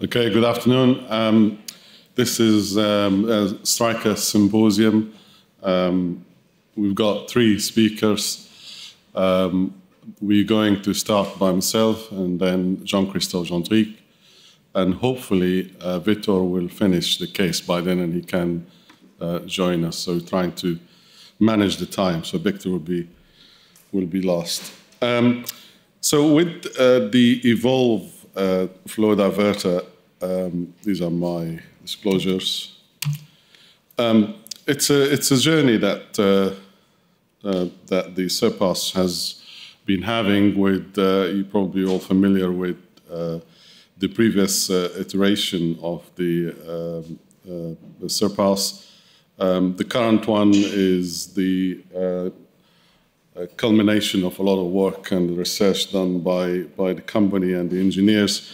Okay, good afternoon. Um, this is um, a Stryker Symposium. Um, we've got three speakers. Um, we're going to start by myself and then Jean-Christophe Gentric. And hopefully, uh, Vitor will finish the case by then and he can uh, join us. So we're trying to manage the time. So Victor will be, will be last. Um, so with uh, the Evolve uh, flow diverter, um, these are my disclosures. Um, it's a it's a journey that uh, uh, that the Surpass has been having. With uh, you're probably all familiar with uh, the previous uh, iteration of the, um, the Surpass. Um, the current one is the culmination of a lot of work and research done by, by the company and the engineers.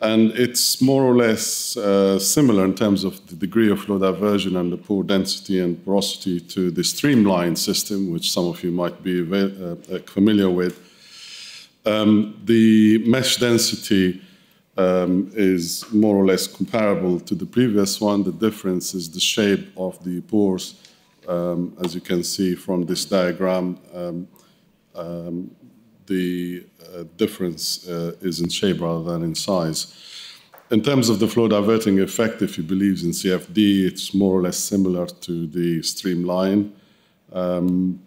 And it's more or less uh, similar in terms of the degree of flow diversion and the pore density and porosity to the streamline system, which some of you might be uh, uh, familiar with. Um, the mesh density um, is more or less comparable to the previous one. The difference is the shape of the pores um, as you can see from this diagram, um, um, the uh, difference uh, is in shape rather than in size. In terms of the flow diverting effect, if you believe in CFD, it's more or less similar to the streamline. Um,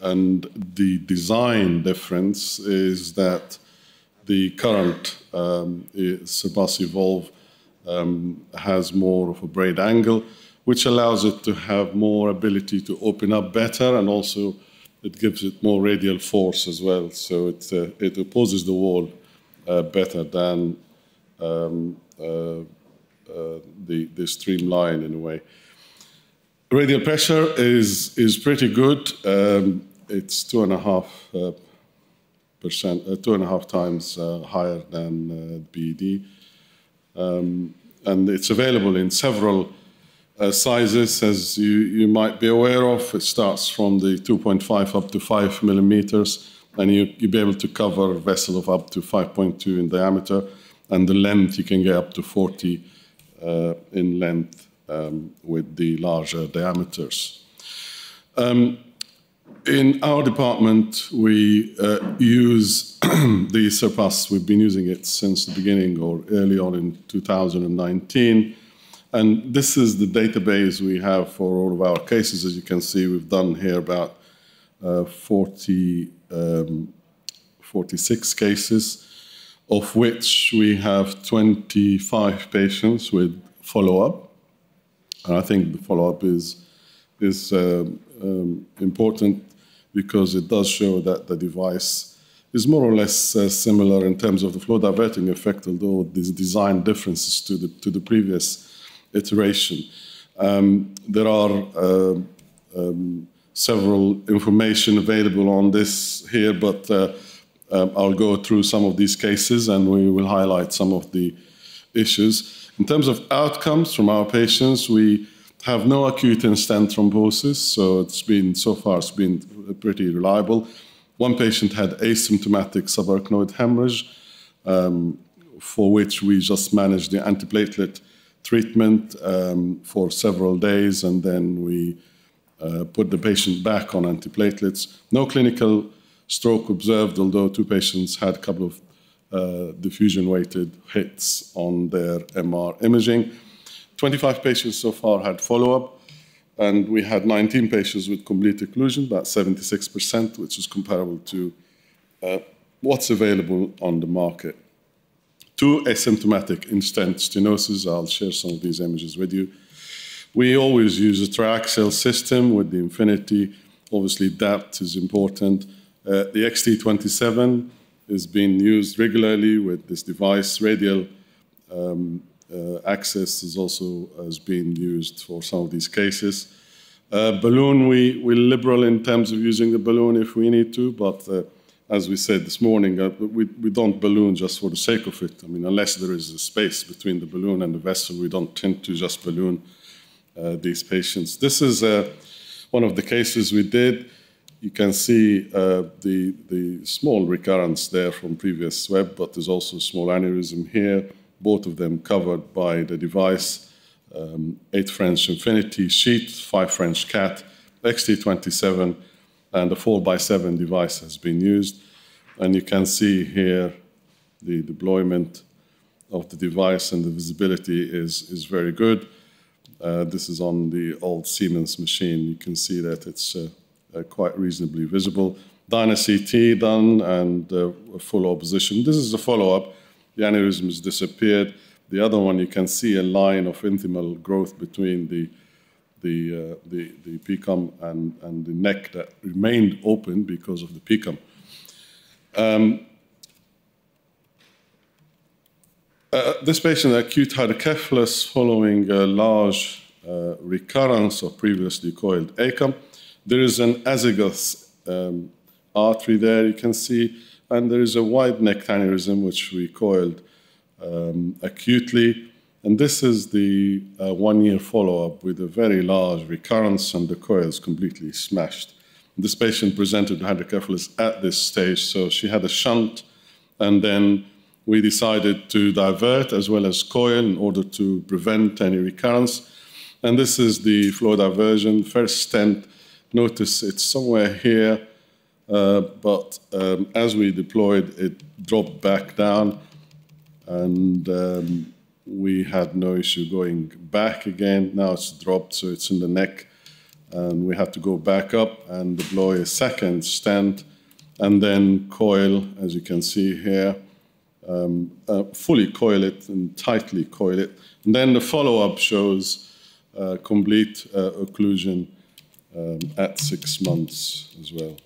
and the design difference is that the current um, Surpass Evolve um, has more of a braid angle, which allows it to have more ability to open up better and also it gives it more radial force as well. So it, uh, it opposes the wall uh, better than um, uh, uh the, the streamline in a way. Radial pressure is, is pretty good. Um, it's two and a half uh, percent, uh, two and a half times higher than PED. Um, and it's available in several uh, sizes, as you, you might be aware of. It starts from the 2.5 up to 5 millimeters, and you, you'll be able to cover a vessel of up to 5.2 in diameter, and the length you can get up to 40 uh, in length um, with the larger diameters. Um, in our department, we uh, use the Surpass. We've been using it since the beginning or early on in 2019. And this is the database we have for all of our cases. As you can see, we've done here about uh, 40, um, 46 cases, of which we have 25 patients with follow-up. And I think the follow-up is, is uh, um, important because it does show that the device is more or less uh, similar in terms of the flow diverting effect, although there's design differences to the, to the previous iteration. Um, there are uh, um, several information available on this here, but uh, um, I'll go through some of these cases and we will highlight some of the issues. In terms of outcomes from our patients, we have no acute in-stent thrombosis, so it's been so far it's been pretty reliable. One patient had asymptomatic subarachnoid hemorrhage, um, for which we just managed the antiplatelet treatment um, for several days, and then we uh, put the patient back on antiplatelets. No clinical stroke observed, although two patients had a couple of uh, diffusion-weighted hits on their MR imaging. 25 patients so far had follow-up, and we had 19 patients with complete occlusion, about 76%, which is comparable to uh, what's available on the market to asymptomatic in-stent stenosis. I'll share some of these images with you. We always use a triaxial system with the Infinity. Obviously, depth is important. Uh, the XT27 is being used regularly with this device. Radial um, uh, access is also has been used for some of these cases. Uh, balloon, we, we're liberal in terms of using the balloon if we need to, but uh, as we said this morning, uh, we, we don't balloon just for the sake of it. I mean, unless there is a space between the balloon and the vessel, we don't tend to just balloon uh, these patients. This is uh, one of the cases we did. You can see uh, the, the small recurrence there from previous web, but there's also a small aneurysm here. both of them covered by the device, um, 8 French Infinity sheet, 5 French CAT, XT27, and a 4x7 device has been used. And you can see here the deployment of the device and the visibility is, is very good. Uh, this is on the old Siemens machine. You can see that it's uh, uh, quite reasonably visible. DynaCT done and uh, full apposition. This is a follow-up. The aneurysm has disappeared. The other one, you can see a line of intimal growth between the the, uh, the, the PCOM and, and the neck that remained open because of the PCOM. Um, uh, this patient had acute hydrocephalus following a large uh, recurrence of previously coiled ACOM. There is an azygos um, artery there, you can see, and there is a wide neck aneurysm which we coiled um, acutely. And this is the uh, one-year follow-up with a very large recurrence and the coils completely smashed. This patient presented with hydrocephalus at this stage, so she had a shunt, and then we decided to divert as well as coil in order to prevent any recurrence. And this is the flow diversion, first stent. Notice it's somewhere here, uh, but um, as we deployed, it dropped back down, and um, we had no issue going back again. Now it's dropped, so it's in the neck. And we had to go back up and deploy a second stent and then coil, as you can see here, um, uh, fully coil it and tightly coil it. And then the follow-up shows uh, complete uh, occlusion um, at six months as well.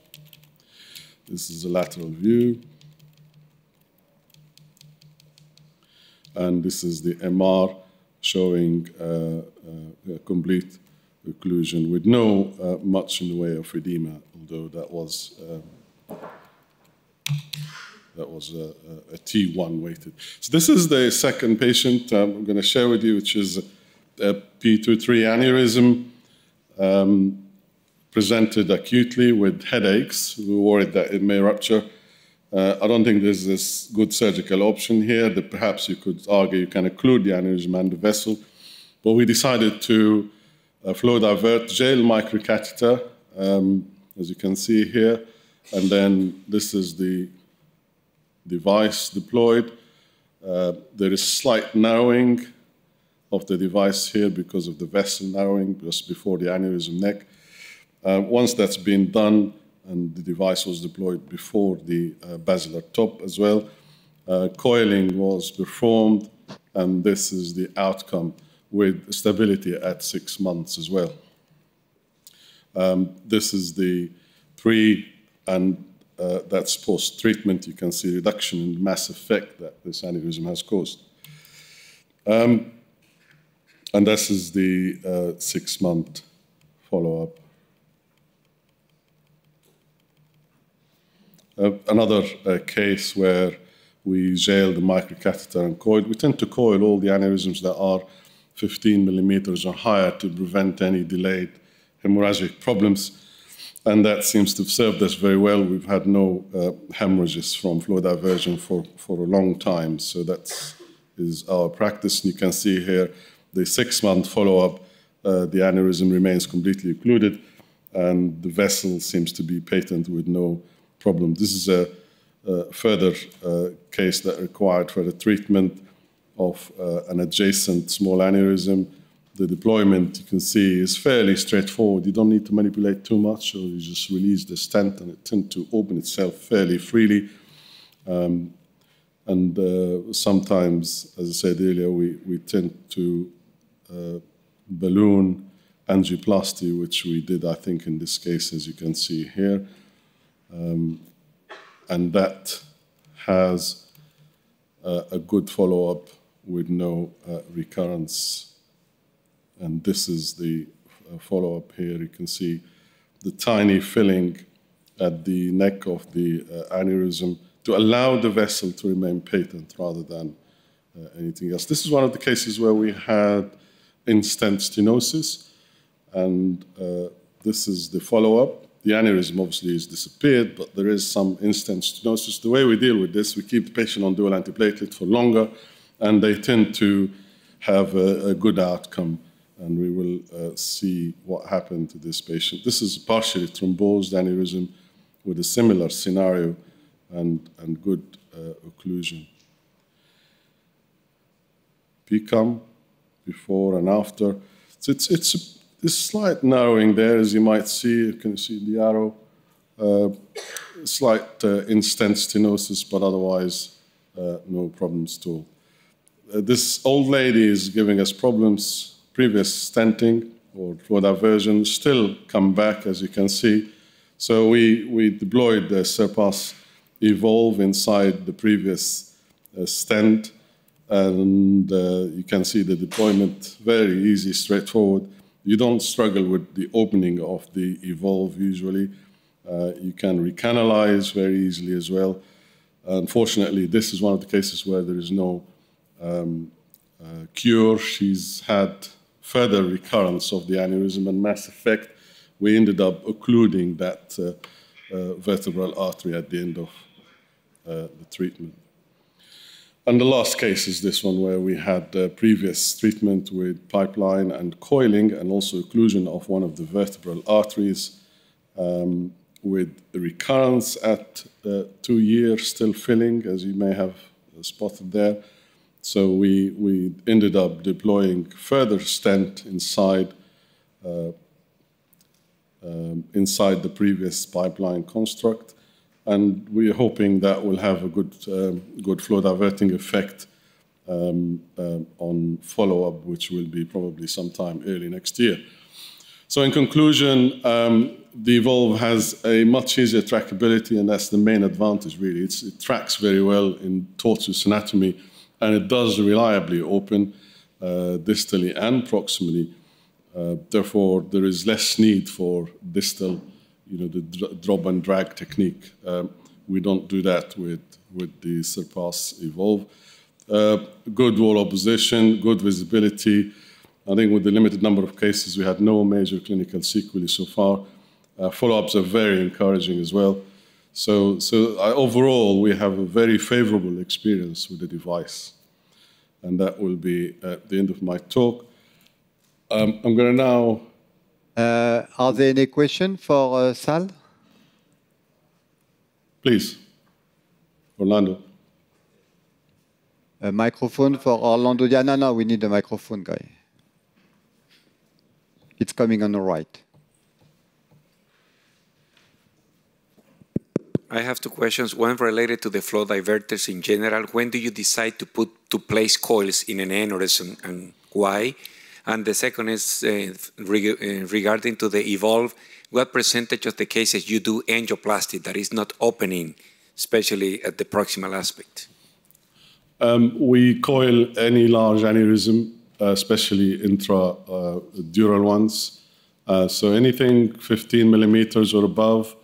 This is a lateral view. And this is the MR showing uh, uh, complete occlusion with no uh, much in the way of edema, although that was um, that was a a, a T1 weighted. So this is the second patient I'm going to share with you, which is a P23 aneurysm. Um, presented acutely with headaches. We were worried that it may rupture. Uh, I don't think there's this good surgical option here that perhaps you could argue you can occlude the aneurysm and the vessel. But we decided to uh, flow divert jail microcatheter, um, as you can see here. And then this is the device deployed. Uh, there is slight narrowing of the device here because of the vessel narrowing just before the aneurysm neck. Uh, once that's been done, and the device was deployed before the uh, basilar top as well. Uh, coiling was performed, and this is the outcome with stability at six months as well. Um, this is the pre and uh, that's post-treatment. You can see reduction in mass effect that this aneurysm has caused. Um, and this is the uh, six-month follow-up. Uh, another uh, case where we jail the microcatheter and coil. We tend to coil all the aneurysms that are 15 millimeters or higher to prevent any delayed hemorrhagic problems. And that seems to have served us very well. We've had no uh, hemorrhages from flow diversion for, for a long time. So that is our practice. And you can see here the six month follow up, uh, the aneurysm remains completely occluded, and the vessel seems to be patent with no problem. This is a, a further uh, case that required further treatment of uh, an adjacent small aneurysm. The deployment, you can see, is fairly straightforward. You don't need to manipulate too much, or you just release the stent and it tends to open itself fairly freely. Um, and uh, sometimes, as I said earlier, we, we tend to uh, balloon angioplasty, which we did, I think, in this case, as you can see here. Um, and that has uh, a good follow up with no uh, recurrence. And this is the uh, follow up here. You can see the tiny filling at the neck of the uh, aneurysm to allow the vessel to remain patent rather than uh, anything else. This is one of the cases where we had in-stent stenosis, and uh, this is the follow up the aneurysm obviously has disappeared, but there is some in-stent stenosis. The way we deal with this, we keep the patient on dual antiplatelet for longer, and they tend to have a, a good outcome. And we will uh, see what happened to this patient. This is partially thrombosed aneurysm with a similar scenario and, and good uh, occlusion. PCOM before and after. So it's, it's this slight narrowing there, as you might see. You can see the arrow. Uh, slight uh, in-stent stenosis, but otherwise uh, no problems at all. Uh, this old lady is giving us problems, previous stenting or fluid diversion, still come back, as you can see. So we, we deployed the Surpass Evolve inside the previous uh, stent, and uh, you can see the deployment very easy, straightforward. You don't struggle with the opening of the Evolve usually. Uh, you can recanalize very easily as well. Unfortunately, this is one of the cases where there is no um, uh, cure. She's had further recurrence of the aneurysm and mass effect. We ended up occluding that uh, uh vertebral artery at the end of uh, the treatment. And the last case is this one where we had uh, previous treatment with pipeline and coiling and also occlusion of one of the vertebral arteries. Um, with recurrence at uh, two years still filling, as you may have spotted there. So we, we ended up deploying further stent inside, uh, um, inside the previous pipeline construct. And we're hoping that will have a good, um, good flow diverting effect um, um on follow-up, which will be probably sometime early next year. So in conclusion, um, the Evolve has a much easier trackability, and that's the main advantage, really. It's, it tracks very well in tortuous anatomy, and it does reliably open uh, distally and proximally. Uh, therefore, there is less need for distal, you know, the dr drop and drag technique. Um, we don't do that with, with the Surpass Evolve. Uh, good wall apposition, good visibility, I think with the limited number of cases, we had no major clinical sequelae so far. Uh, Follow-ups are very encouraging as well. So, so uh, overall, we have a very favorable experience with the device. And that will be at the end of my talk. Um, I'm going to now... Uh, are there any questions for uh, Sal? Please. Orlando. A microphone for Orlando. Yeah, no, no, we need a microphone, guy. It's coming on the right. I have two questions. One related to the flow diverters in general. When do you decide to put to place coils in an aneurysm and why? And the second is uh, uh, regarding to the Evolve. What percentage of the cases you do angioplasty that is not opening, especially at the proximal aspect? Um, we coil any large aneurysm uh, especially intradural ones. Uh, so anything 15 millimeters or above,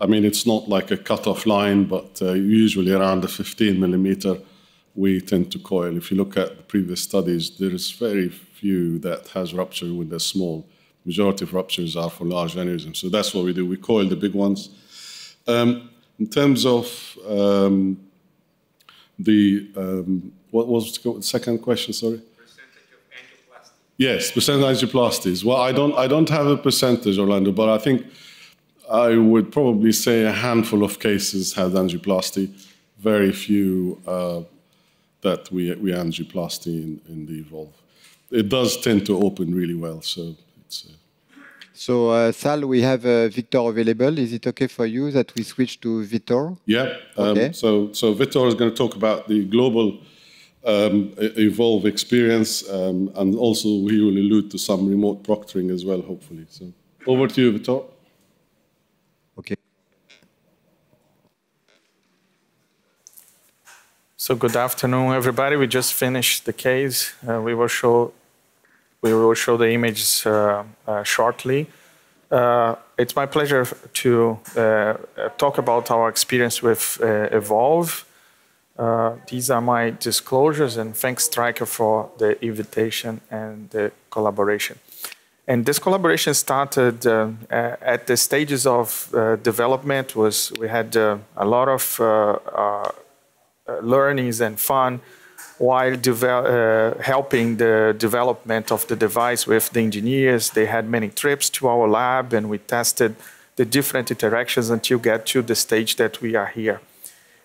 I mean, it's not like a cutoff line, but uh, usually around the 15 millimeter, we tend to coil. If you look at the previous studies, there is very few that has rupture with the small. Majority of ruptures are for large aneurysms. So that's what we do. We coil the big ones. Um, in terms of um, the, um, what was the second question, sorry? Yes, percent angioplasties. Well, I don't, I don't have a percentage, Orlando, but I think I would probably say a handful of cases had angioplasty, very few uh, that we, we angioplasty in, in the Evolve. It does tend to open really well, so it's... Uh, so, uh, Sal, we have uh, Victor available. Is it okay for you that we switch to Victor? Yeah. Um, okay. So, so Victor is going to talk about the global um, evolve experience, um, and also he will allude to some remote proctoring as well, hopefully. So over to you, Vitor. Okay. So good afternoon, everybody. We just finished the case. Uh, we will show we will show the images uh, uh, shortly. Uh, it's my pleasure to uh, talk about our experience with uh, Evolve. Uh, these are my disclosures, and thanks Stryker for the invitation and the collaboration. And this collaboration started uh, at the stages of uh, development. Was we had uh, a lot of uh, uh, learnings and fun while uh, helping the development of the device with the engineers. They had many trips to our lab and we tested the different interactions until get to the stage that we are here.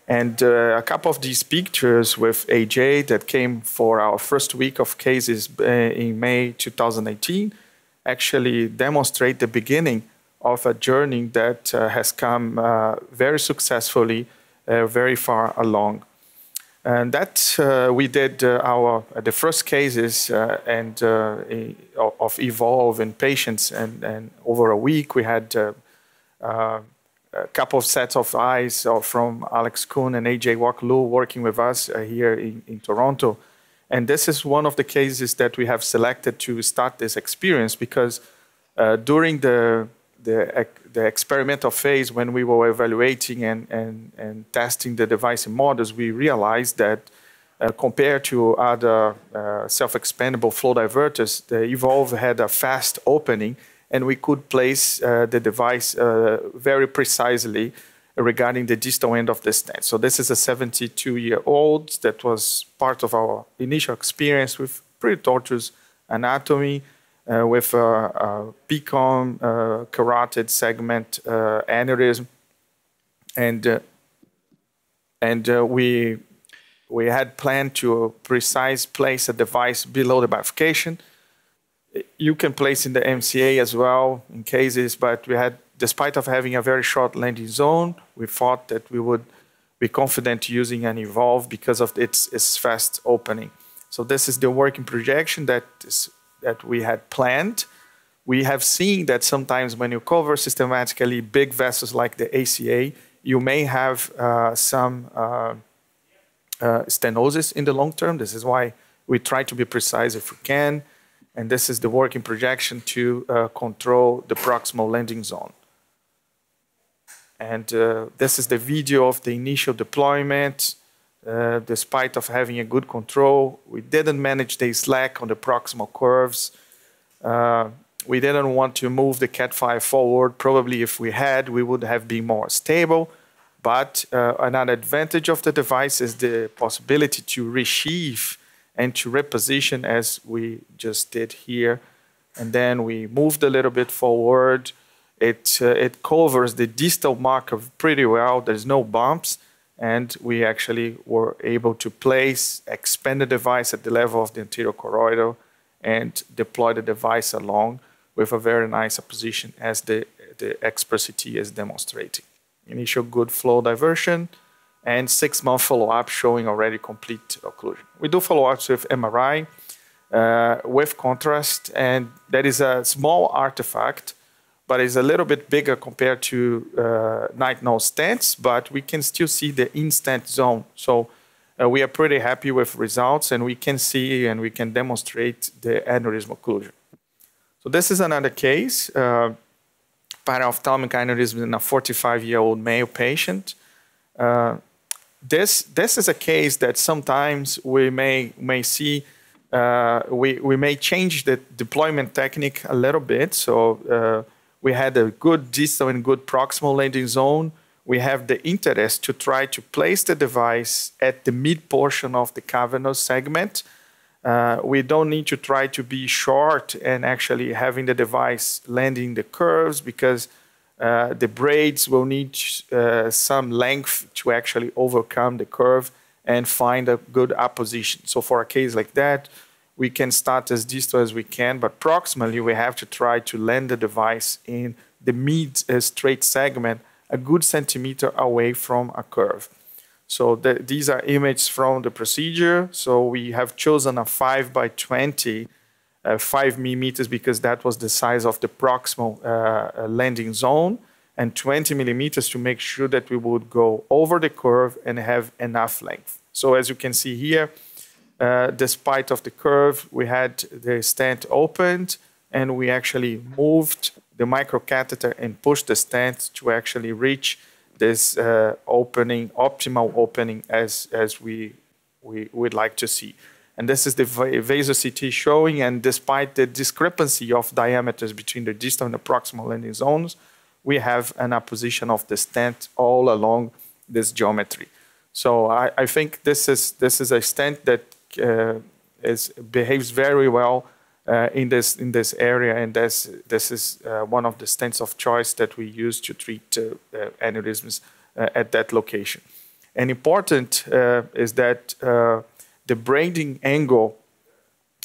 And uh, a couple of these pictures with AJ that came for our first week of cases uh, in May 2018 actually demonstrate the beginning of a journey that uh, has come uh, very successfully, uh, very far along. And that uh, we did our the first cases and of evolve in patients, and, and over a week we had a couple of sets of eyes uh, from Alex Kuhn and AJ Wak-Lu working with us uh, here in, in, Toronto. And this is one of the cases that we have selected to start this experience because uh, during the, the, the, experimental phase, when we were evaluating and, and, and testing the device in models, we realized that uh, compared to other uh, self-expandable flow diverters, the Evolve had a fast opening and we could place uh, the device uh, very precisely regarding the distal end of the stent. So this is a 72-year-old that was part of our initial experience with pretty tortuous anatomy, with a, PCOM uh, carotid segment uh, aneurysm, and uh, and we we had planned to precise place a device below the bifurcation you can place in the MCA as well in cases, but we had, despite of having a very short landing zone, we thought that we would be confident using an Evolve because of its, its fast opening. So this is the working projection that, is, that we had planned. We have seen that sometimes when you cover systematically big vessels like the ACA, you may have uh, some uh, uh, stenosis in the long term. This is why we try to be precise if we can and this is the working projection to uh, control the proximal landing zone. And uh, this is the video of the initial deployment. Uh, despite of having a good control, we didn't manage the slack on the proximal curves. Uh, we didn't want to move the Cat5 forward. Probably if we had, we would have been more stable. But uh, another advantage of the device is the possibility to resheath and to reposition as we just did here. And then we moved a little bit forward. It, uh, it covers the distal marker pretty well. There's no bumps. And we actually were able to place, expand the device at the level of the anterior choroidal and deploy the device along with a very nice position as the, the XPER-CT is demonstrating. Initial good flow diversion, and six-month follow-up showing already complete occlusion. We do follow-ups with MRI, uh, with contrast, and that is a small artifact, but it's a little bit bigger compared to uh, nitinol stents, but we can still see the in-stent zone. So uh, we are pretty happy with results, and we can see and we can demonstrate the aneurysm occlusion. So this is another case, uh, ophthalmic aneurysm in a 45-year-old male patient. Uh, this this is a case that sometimes we may may see uh, we we may change the deployment technique a little bit. So uh, we had a good distal and good proximal landing zone. We have the interest to try to place the device at the mid portion of the cavernous segment. Uh, we don't need to try to be short and actually having the device landing the curves because uh, the braids will need uh, some length to actually overcome the curve and find a good apposition. So for a case like that, we can start as distal as we can, but proximally we have to try to land the device in the mid uh, straight segment a good centimeter away from a curve. So the, these are images from the procedure. So we have chosen a 5 by 20 uh, 5 millimeters because that was the size of the proximal uh, uh, landing zone, and 20 millimeters to make sure that we would go over the curve and have enough length. So as you can see here, despite of the curve, we had the stent opened and we actually moved the microcatheter and pushed the stent to actually reach this uh, opening, optimal opening as, as we, we would like to see. And this is the VASO-CT showing, and despite the discrepancy of diameters between the distal and the proximal landing zones, we have an apposition of the stent all along this geometry. So I, I, think this is, this is a stent that is, behaves very well uh, in this in this area, and this this is uh, one of the stents of choice that we use to treat uh, aneurysms at that location. And important is that the braiding angle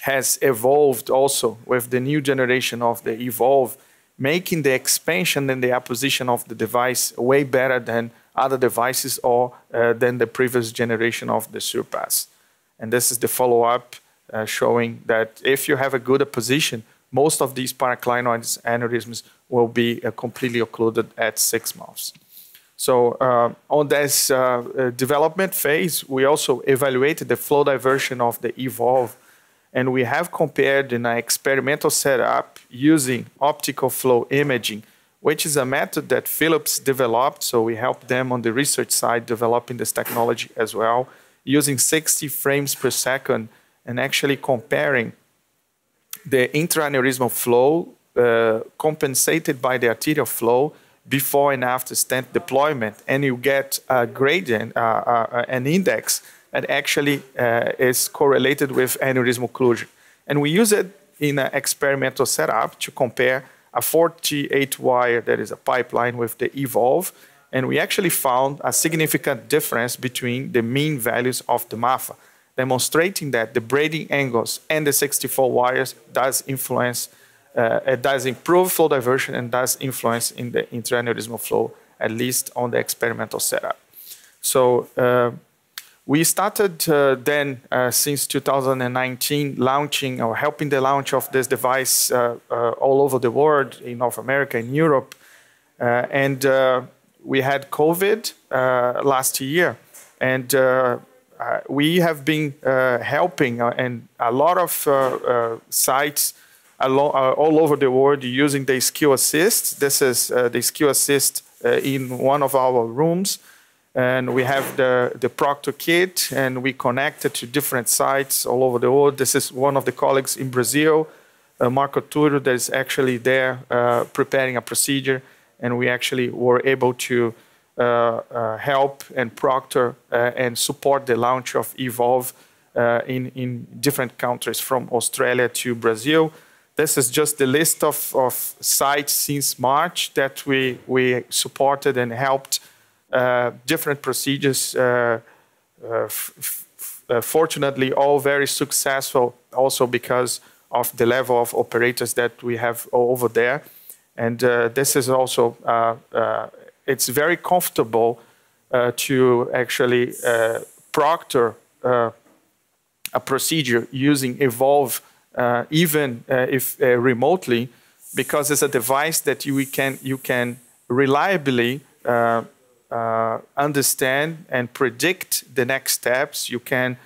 has evolved also with the new generation of the Evolve, making the expansion and the apposition of the device way better than other devices or uh, than the previous generation of the Surpass. And this is the follow-up uh, showing that if you have a good position, most of these paraclinoid aneurysms will be uh, completely occluded at six months. So uh, on this uh, uh, development phase, we also evaluated the flow diversion of the Evolve, and we have compared in an experimental setup using optical flow imaging, which is a method that Philips developed. So we helped them on the research side developing this technology as well, using 60 frames per second and actually comparing the intraaneurysmal flow uh, compensated by the arterial flow before and after stent deployment, and you get a gradient, uh, uh, an index that actually uh, is correlated with aneurysmal occlusion. And we use it in an experimental setup to compare a 48 wire that is a pipeline with the Evolve, and we actually found a significant difference between the mean values of the MAFA demonstrating that the braiding angles and the 64 wires does influence, uh, it does improve flow diversion and does influence in the intraaneurysmal flow, at least on the experimental setup. So uh, we started uh, then, uh, since 2019, launching or helping the launch of this device uh, uh, all over the world, in North America, in Europe. and we had COVID last year. And uh, we have been uh, helping uh, and a lot of uh, uh, sites all over the world using the skill assist. This is the skill assist in one of our rooms. And we have the, the Proctor kit, and we connected to different sites all over the world. This is one of the colleagues in Brazil, Marco Turo, that is actually there preparing a procedure. And we actually were able to uh, uh, help and proctor uh, and support the launch of Evolve in, in different countries from Australia to Brazil. This is just the list of, of sites since March that we, we supported and helped different procedures. fortunately, all very successful also because of the level of operators that we have over there. And uh, this is also uh, uh, it's very comfortable to actually proctor a procedure using Evolve, uh, even uh, if uh, remotely, because it's a device that you can you can reliably understand and predict the next steps. You can.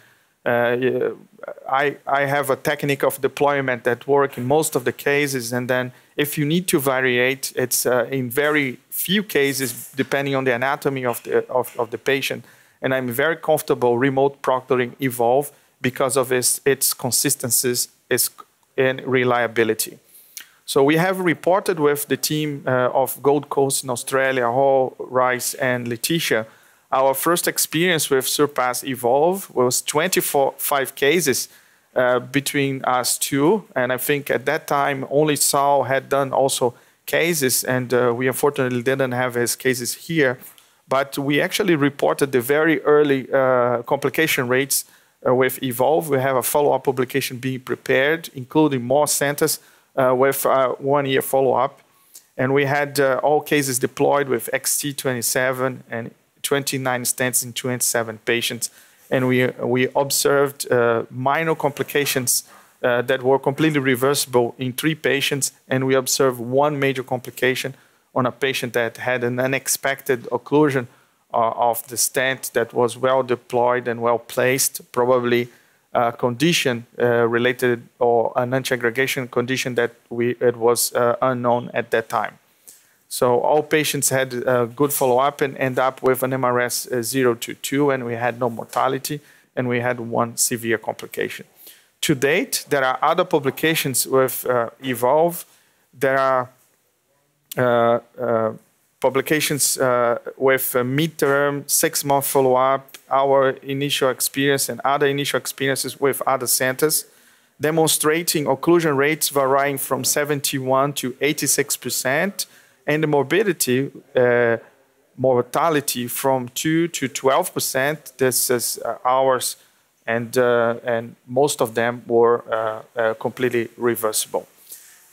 I, I have a technique of deployment that work in most of the cases, and then if you need to variate, it's in very few cases, depending on the anatomy of the, of, of the patient. And I'm very comfortable remote proctoring Evolve because of its, its consistencies its, and reliability. So we have reported with the team uh, of Gold Coast in Australia, Hal, Rice, and Laetitia. Our first experience with Surpass Evolve was 25 cases uh, between us two. And I think at that time, only Saul had done also cases, and uh, we unfortunately didn't have his cases here, but we actually reported the very early uh, complication rates uh, with Evolve. We have a follow-up publication being prepared, including more centers uh, with one-year follow-up. And we had all cases deployed with XT27 and 29 stents in 27 patients. And we, we observed minor complications uh, that were completely reversible in three patients, and we observed one major complication on a patient that had an unexpected occlusion uh, of the stent that was well deployed and well placed, probably a condition uh, related or an anti-aggregation condition that we, it was uh, unknown at that time. So all patients had uh, good follow-up and end up with an MRS uh, 0 to 2, and we had no mortality, and we had one severe complication to date, there are other publications with uh, Evolve. There are uh, uh, publications uh, with midterm, six-month follow-up, our initial experience and other initial experiences with other centers, demonstrating occlusion rates varying from 71 to 86%, and the morbidity, uh, mortality from 2 to 12%. This is uh, ours, and, uh, and most of them were uh, uh, completely reversible.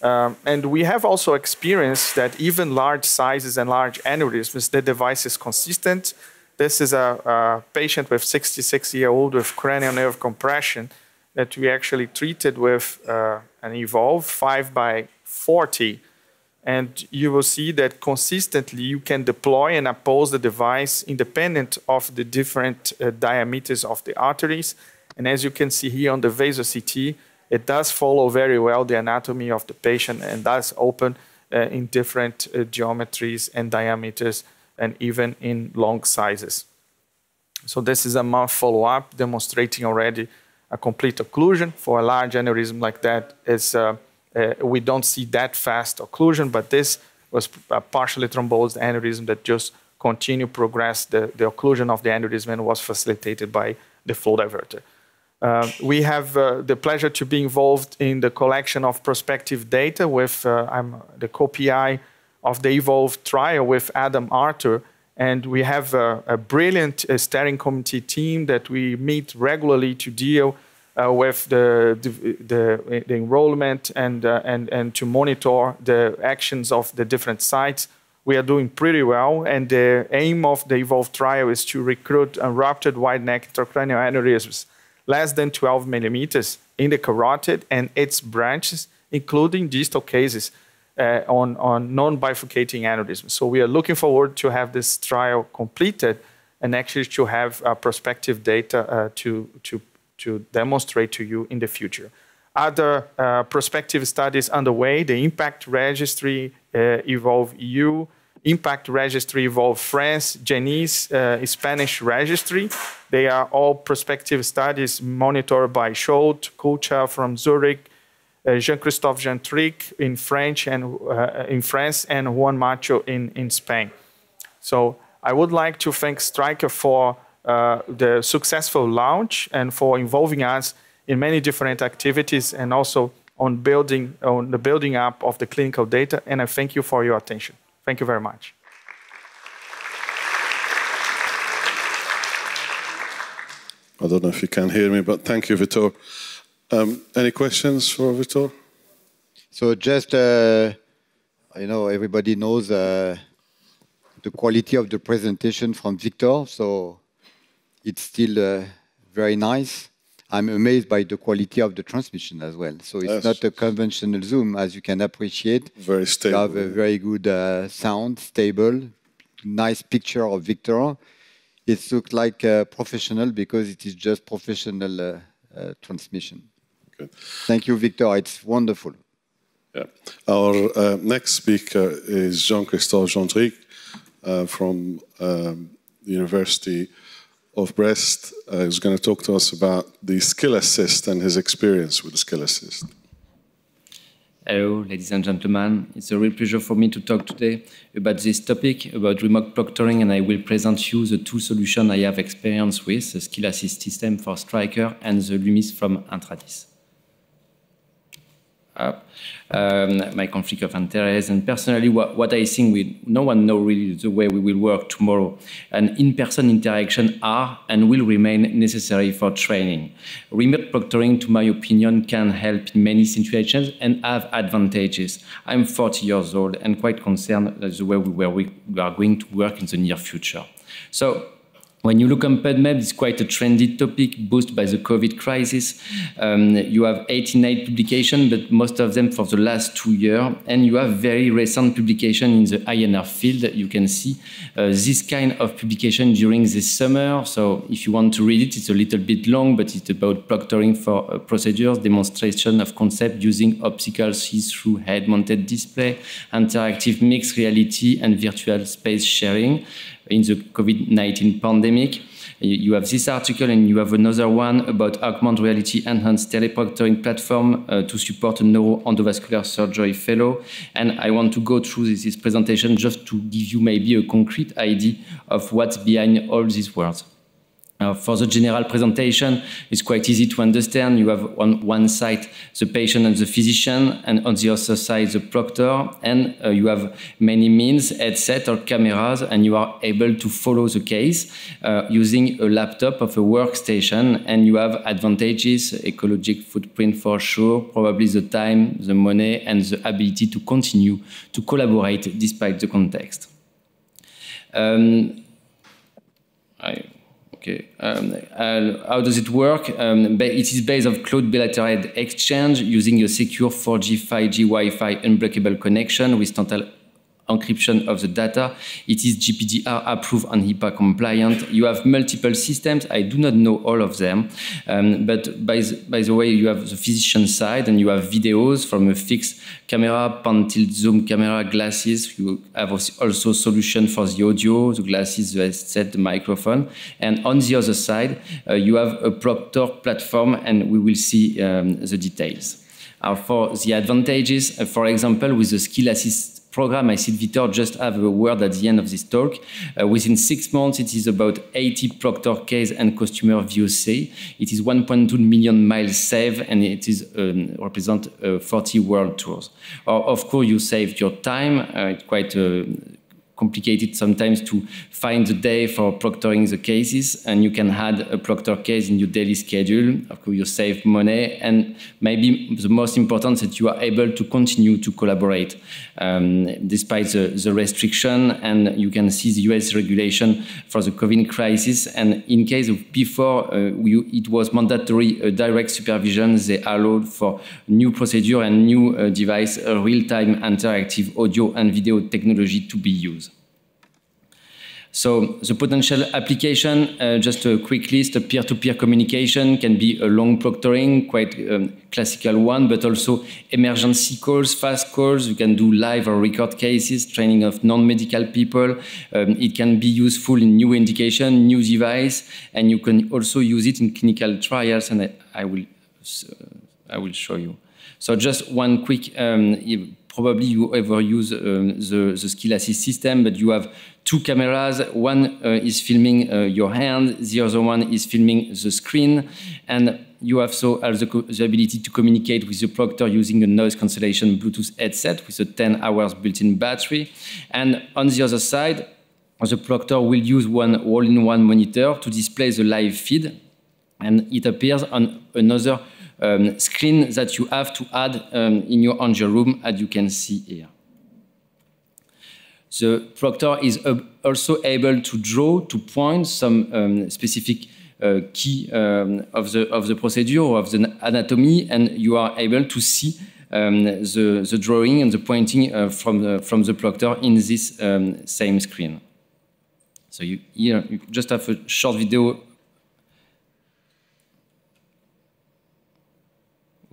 Um, and we have also experienced that even large sizes and large aneurysms, the device is consistent. This is a, a patient with 66 year old with cranial nerve compression that we actually treated with uh, an Evolve 5 by 40. And you will see that consistently you can deploy and oppose the device independent of the different uh, diameters of the arteries. And as you can see here on the Vaso CT, it does follow very well the anatomy of the patient and does open uh, in different uh, geometries and diameters and even in long sizes. So this is a month follow-up demonstrating already a complete occlusion. For a large aneurysm like that, is, uh, we don't see that fast occlusion, but this was a partially thrombosed aneurysm that just continued progress the, the occlusion of the aneurysm and was facilitated by the flow diverter. Uh, we have uh, the pleasure to be involved in the collection of prospective data with, uh, I'm the co-PI of the EVOLVE trial with Adam Arthur, and we have a, a brilliant uh, steering committee team that we meet regularly to deal uh, with the, the, the, enrollment and, uh, and, and to monitor the actions of the different sites. We are doing pretty well, and the aim of the EVOLVE trial is to recruit unruptured wide neck intracranial aneurysms less than 12 millimeters in the carotid and its branches, including distal cases uh, on, on non-bifurcating aneurysms. So we are looking forward to have this trial completed and actually to have uh, prospective data uh, to, to, to demonstrate to you in the future. Other uh, prospective studies underway, the IMPACT Registry, uh, Evolve EU, Impact Registry Evolve France, GENIS uh, Spanish Registry. They are all prospective studies monitored by Zsolt, Kulcsár from Zurich, uh, Jean-Christophe Gentric in French and uh, in France, and Juan Macho in, in Spain. So I would like to thank Stryker for uh, the successful launch and for involving us in many different activities and also on building on the building up of the clinical data. And I thank you for your attention. Thank you very much. I don't know if you can hear me, but thank you, Vitor. Um, any questions for Vitor? So just, uh, you know, everybody knows uh, the quality of the presentation from Victor, so it's still uh, very nice. I'm amazed by the quality of the transmission as well. So it's yes. not a conventional Zoom, as you can appreciate. Very stable. You have a very good uh, sound, stable, nice picture of Victor. It looks like a professional because it is just professional uh, uh, transmission. Good. Thank you, Victor. It's wonderful. Yeah. Our uh, next speaker is Jean-Christophe Gentric uh, from um, the University of Brest uh, is going to talk to us about the skill assist and his experience with the skill assist. Hello, ladies and gentlemen. It's a real pleasure for me to talk today about this topic, about remote proctoring, and I will present you the two solutions I have experience with, the skill assist system for Stryker and the Lumis from Intradis up, um, my conflict of interest, and personally, what, what I think we no one know really the way we will work tomorrow. And in-person interaction are and will remain necessary for training. Remote proctoring, to my opinion, can help in many situations and have advantages. I'm 40 years old and quite concerned the way we, were, we are going to work in the near future. So when you look on PubMed, it's quite a trendy topic boosted by the COVID crisis. Um, you have 89 publications, but most of them for the last two years. And you have very recent publication in the INR field. You can see uh, this kind of publication during this summer. So if you want to read it, it's a little bit long, but it's about proctoring for uh, procedures, demonstration of concept using optical see-through head-mounted display, interactive mixed reality, and virtual space sharing in the COVID-19 pandemic. You, have this article and you have another one about augmented reality enhanced teleproctoring platform uh, to support a neuroendovascular surgery fellow. And I want to go through this, this presentation just to give you maybe a concrete idea of what's behind all these words. Uh, for the general presentation, it's quite easy to understand. You have on one side the patient and the physician, and on the other side the proctor, and uh, you have many means, headset or cameras, and you are able to follow the case uh, using a laptop of a workstation, and you have advantages, ecologic footprint for sure, probably the time, the money, and the ability to continue to collaborate despite the context. Um, I, Okay. Um, uh, how does it work? Um, it is based on cloud bilateral exchange using a secure 4G, 5G, Wi-Fi unblockable connection with total encryption of the data. It is GPDR approved and HIPAA compliant. You have multiple systems. I do not know all of them. Um, but by the, by the way, you have the physician side and you have videos from a fixed camera, pan tilt zoom camera, glasses. You have also solution for the audio, the glasses, the headset, the microphone. And on the other side, uh, you have a proctor platform and we will see um, the details. Uh, for the advantages, uh, for example, with the skill assist program. I see Vitor just have a word at the end of this talk. Uh, within six months, it is about 80 proctor case and customer VOC. It is 1.2 million miles saved, and it is um, represent uh, 40 world tours. Or, of course, you save your time. Uh, it's quite uh, complicated sometimes to find the day for proctoring the cases and you can add a proctor case in your daily schedule. Of course you save money and maybe the most important that you are able to continue to collaborate um, despite the, the, restriction and you can see the US regulation for the COVID crisis. And in case of before uh, it was mandatory uh, direct supervision. They allowed for new procedure and new uh, device real-time interactive audio and video technology to be used so the potential application, uh, just a quick list, a peer-to-peer -peer communication can be a long proctoring, quite um, classical one, but also emergency calls, fast calls. You can do live or record cases, training of non-medical people. Um, it can be useful in new indication, new device, and you can also use it in clinical trials, and I, I will, uh, I will show you. So just one quick, um, probably you ever use um, the, the skill assist system, but you have two cameras. One uh, is filming uh, your hand, the other one is filming the screen. And you also have so also the ability to communicate with the proctor using a noise cancellation Bluetooth headset with a 10 hours built-in battery. And on the other side, the proctor will use one all-in-one monitor to display the live feed. And it appears on another um, screen that you have to add um, in your Angio room, as you can see here. The proctor is also able to draw, to point some um, specific uh, key um, of, the, of the procedure or of the anatomy, and you are able to see um, the, the drawing and the pointing uh, from, the, from the proctor in this um, same screen. So you, here you just have a short video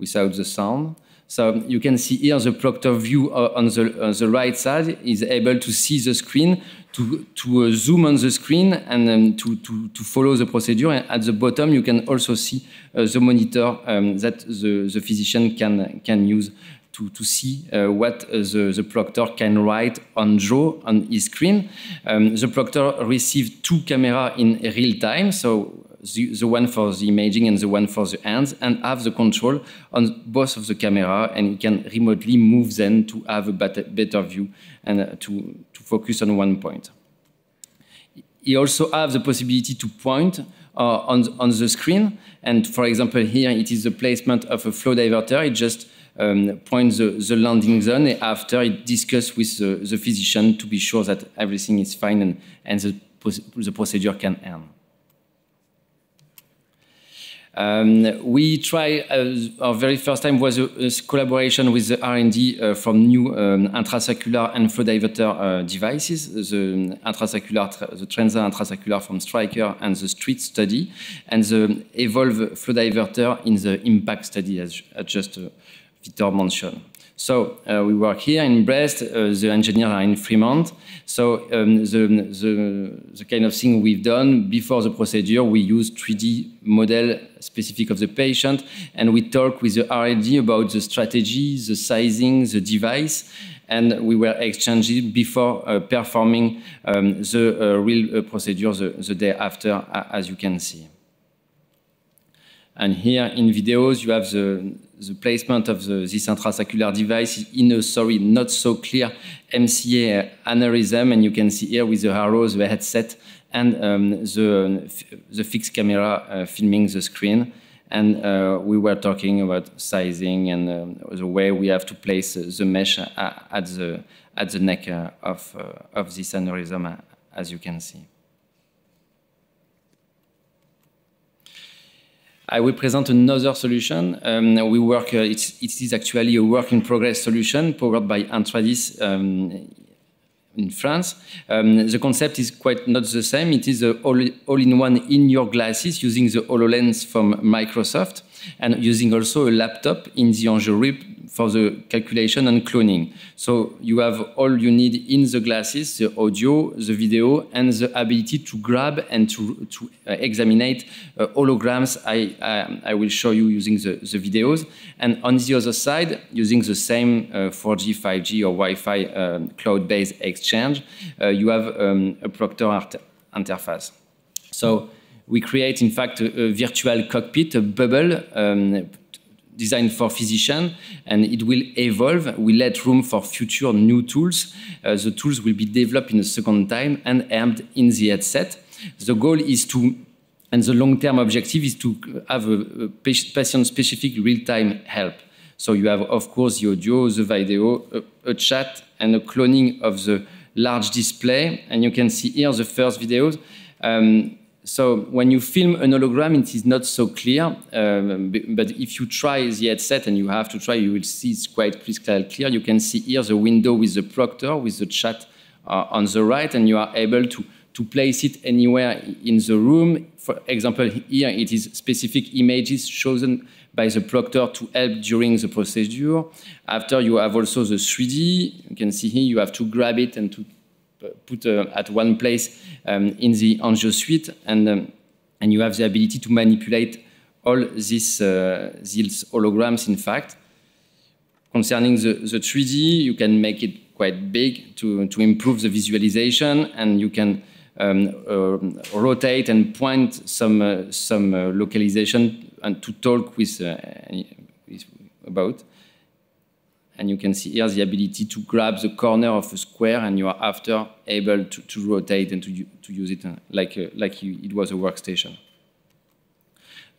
without the sound. So you can see here the proctor view uh, on the, uh, the right side is able to see the screen, to, to uh, zoom on the screen and um, to, to, to, follow the procedure. And at the bottom, you can also see uh, the monitor um, that the, the physician can, can use to, to see uh, what uh, the, the proctor can write on draw on his screen. Um, the proctor received two cameras in real time, so the, the, one for the imaging and the one for the hands, and have the control on both of the camera, and you can remotely move them to have a better, better view and uh, to, to focus on one point. You also have the possibility to point uh, on, on the screen, and for example, here it is the placement of a flow diverter. It just um, points the, the, landing zone after it discuss with the, the, physician to be sure that everything is fine and, and the, the procedure can end. Um, we try, uh, our very first time was a, a collaboration with the R&D uh, from new um, intrasaccular and flow diverter uh, devices, the intrasaccular, the Trenza intrasaccular from Stryker and the STREET study, and the Evolve flow diverter in the IMPACT study, as, as just Vitor mentioned. So uh, we work here in Brest, uh, the engineers are in Fremont. So um, the, the, the, kind of thing we've done before the procedure, we use 3D model specific of the patient, and we talk with the R&D about the strategy, the sizing, the device, and we were exchanging before uh, performing um, the uh, real uh, procedure the, the, day after, as you can see. And here in videos, you have the, the placement of the, this intrasaccular device in a, sorry, not so clear MCA aneurysm. And you can see here with the arrows, the headset, and um, the, the fixed camera uh, filming the screen. And uh, we were talking about sizing and uh, the way we have to place the mesh at the, at the neck uh, of, uh, of this aneurysm, uh, as you can see. I will present another solution. Um, we work, uh, it is actually a work in progress solution powered by Intradis um, in France. Um, the concept is quite not the same. It is all-in-one all in your glasses using the HoloLens from Microsoft and using also a laptop in the Angerip for the calculation and cloning. So you have all you need in the glasses, the audio, the video, and the ability to grab and to, to uh, examine uh, holograms I, I, I, will show you using the, the videos. And on the other side, using the same uh, 4G, 5G, or Wi-Fi um, cloud-based exchange, uh, you have um, a Proctor interface. So we create, in fact, a, a virtual cockpit, a bubble um, designed for physicians, and it will evolve. We let room for future new tools. Uh, the tools will be developed in a second time and aimed in the headset. The goal is to, and the long-term objective is to have a, a patient-specific real-time help. So you have, of course, the audio, the video, a, a, chat, and a cloning of the large display. And you can see here the first videos. Um, so when you film an hologram, it is not so clear. Um, but if you try the headset, and you have to try, you will see it's quite crystal clear. You can see here the window with the proctor, with the chat uh, on the right, and you are able to, to place it anywhere in the room. For example, here it is specific images chosen by the proctor to help during the procedure. After you have also the 3D. You can see here you have to grab it and to put uh, at one place um, in the Angio suite, and, um, and you have the ability to manipulate all these, uh, these holograms, in fact. Concerning the, the 3D, you can make it quite big to, to improve the visualization, and you can um, uh, rotate and point some, uh, some uh, localization and to talk with, uh, with about. And you can see here the ability to grab the corner of a square and you are after able to, to rotate and to, to use it uh, like, uh, like you, it was a workstation.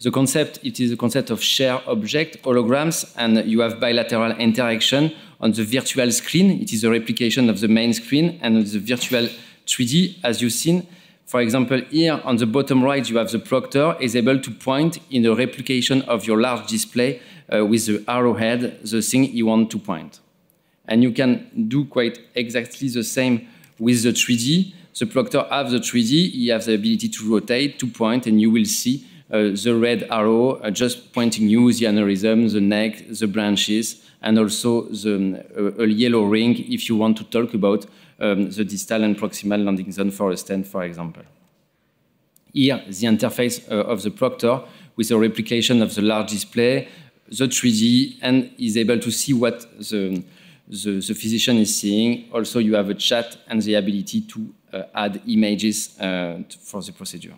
The concept, it is a concept of share object, holograms, and you have bilateral interaction on the virtual screen. It is a replication of the main screen and the virtual 3D, as you've seen. For example, here on the bottom right, you have the proctor is able to point in a replication of your large display uh, with the arrowhead, the thing you want to point. And you can do quite exactly the same with the 3D. The proctor has the 3D, he has the ability to rotate, to point, and you will see uh, the red arrow uh, just pointing you the aneurysm, the neck, the branches, and also the, uh, a yellow ring if you want to talk about um, the distal and proximal landing zone for a stent, for example. Here, the interface uh, of the proctor with a replication of the large display, the 3D and is able to see what the, the, the, physician is seeing. Also, you have a chat and the ability to uh, add images uh, for the procedure.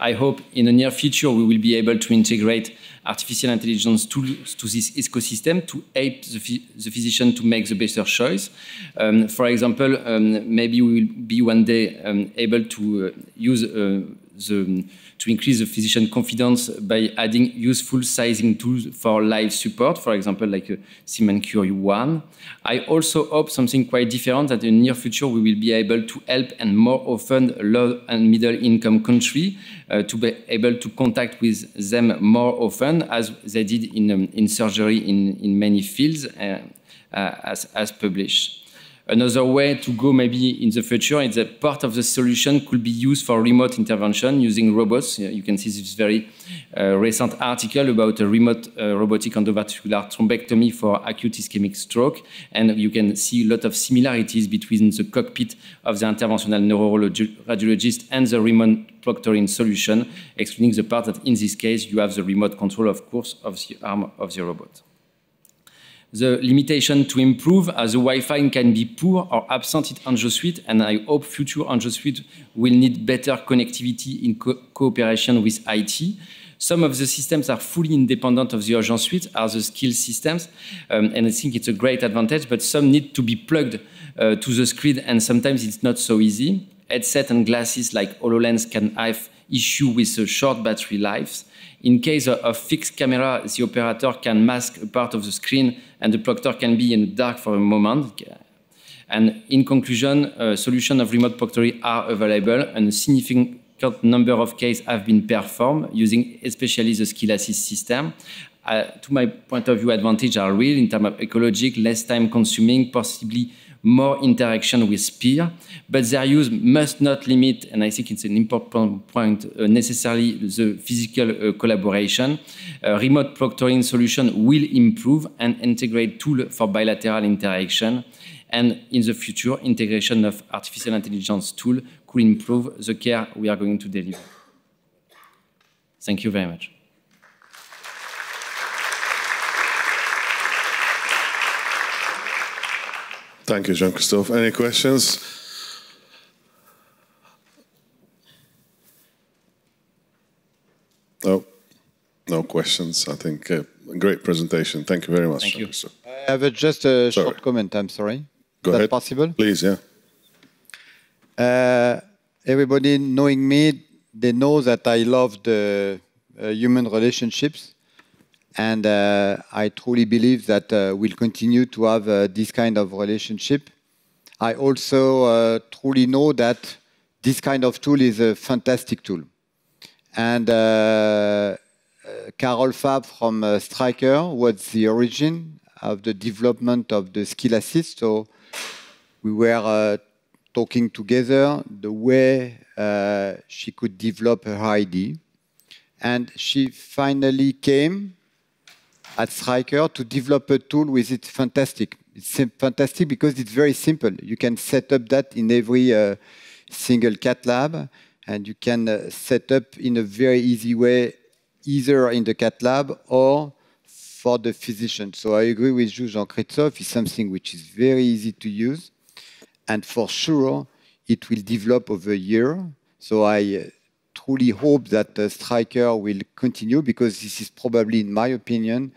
I hope in the near future we will be able to integrate artificial intelligence tools to this ecosystem to help the, the physician to make the better choice. Um, for example, um, maybe we will be one day um, able to uh, use uh, the to increase the physician confidence by adding useful sizing tools for live support, for example, like a Sim&Cure One. I also hope something quite different that in the near future we will be able to help and more often low and middle income country uh, to be able to contact with them more often as they did in, um, in surgery in, in many fields uh, uh, as, as published. Another way to go maybe in the future is that part of the solution could be used for remote intervention using robots. You can see this very uh, recent article about a remote uh, robotic endovascular thrombectomy for acute ischemic stroke. And you can see a lot of similarities between the cockpit of the interventional neuroradiologist and the remote proctoring solution, explaining the part that in this case you have the remote control, of course, of the arm of the robot the limitation to improve as the Wi-Fi can be poor or absent in Angio Suite, and I hope future Angio Suite will need better connectivity in co cooperation with IT. Some of the systems are fully independent of the Angio Suite, are the skill systems, um, and I think it's a great advantage, but some need to be plugged uh, to the screen, and sometimes it's not so easy. Headset and glasses like HoloLens can have issue with uh, short battery lives. In case of fixed camera, the operator can mask a part of the screen and the proctor can be in the dark for a moment. And in conclusion, a solution of remote proctoring are available and a significant number of cases have been performed using especially the skill assist system. Uh, to my point of view, advantages are real in terms of ecologic, less time consuming, possibly more interaction with peer, but their use must not limit, and I think it's an important point, uh, necessarily the physical uh, collaboration. Uh, remote proctoring solution will improve and integrate tool for bilateral interaction. And in the future, integration of artificial intelligence tool could improve the care we are going to deliver. Thank you very much. Thank you, Jean-Christophe. Any questions? No, no questions. I think uh, great presentation. Thank you very much. Thank you. I have just a sorry. short comment. I'm sorry. Go Is ahead. possible? Please, yeah. Uh, everybody knowing me, they know that I love the uh, human relationships. And uh, I truly believe that uh, we'll continue to have uh, this kind of relationship. I also uh, truly know that this kind of tool is a fantastic tool. And uh, uh, Carol Fab from Stryker was the origin of the development of the skill assist. So we were talking together the way she could develop her idea. And she finally came at Stryker to develop a tool with it fantastic. It's fantastic because it's very simple. You can set up that in every uh, single cat lab, and you can uh, set up in a very easy way, either in the cat lab or for the physician. So I agree with you, Jean-Christophe, it's something which is very easy to use, and for sure, it will develop over a year. So I uh, truly hope that the Stryker will continue because this is probably, in my opinion,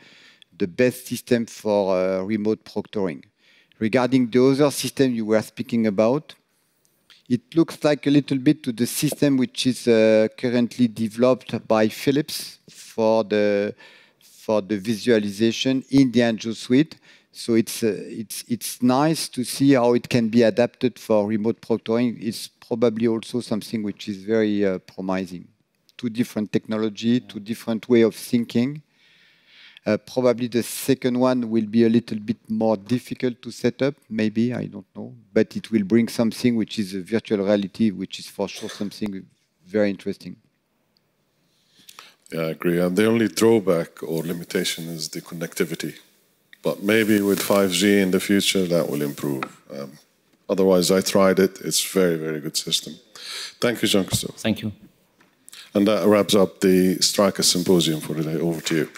the best system for uh, remote proctoring. Regarding the other system you were speaking about, it looks like a little bit to the system which is uh, currently developed by Philips for the for the visualization in the Angio suite. So it's uh, it's it's nice to see how it can be adapted for remote proctoring. It's probably also something which is very uh, promising. Two different technology, two different way of thinking. Uh, probably the second one will be a little bit more difficult to set up, maybe, I don't know. But it will bring something which is a virtual reality, which is for sure something very interesting. Yeah, I agree. And the only drawback or limitation is the connectivity. But maybe with 5G in the future, that will improve. Um, Otherwise, I tried it. It's very, very good system. Thank you, Jean-Christophe. Thank you. And that wraps up the Stryker Symposium for today. Over to you.